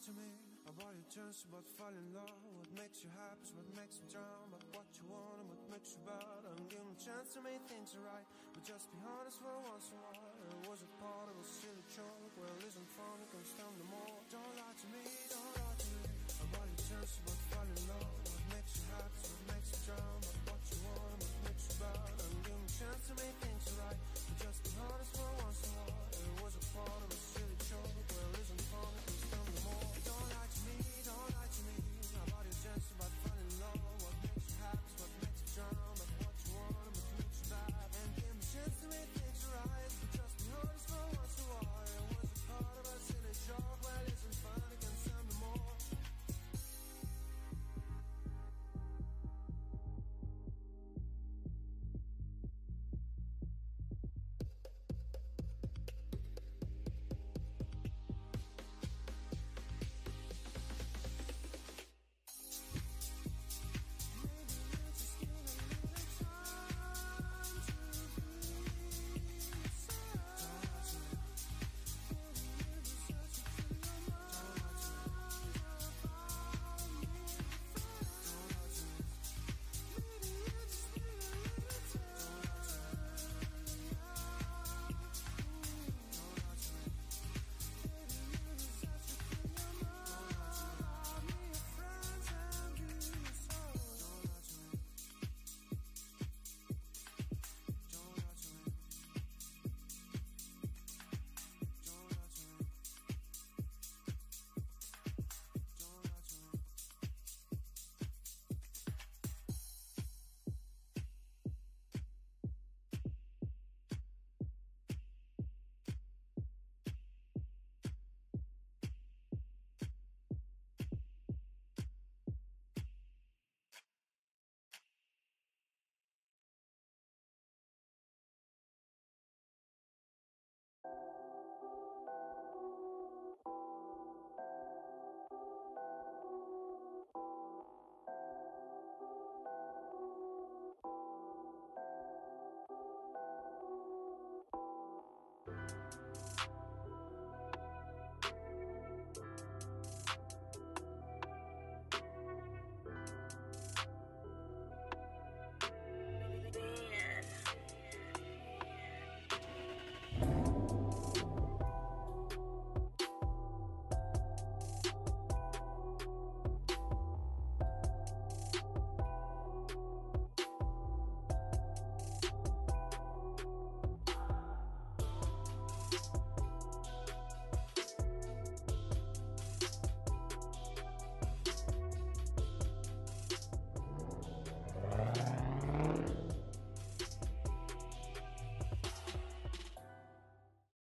to me about your chance, about falling in love. What makes you happy is what makes you drown. About what you want and what makes you bad. I'm giving a chance to make things right. But just be honest for once in a while. It was a part of a silly joke. Well, isn't funny, can stand no more. Don't lie to me, don't lie to me. About your chance, about falling in love.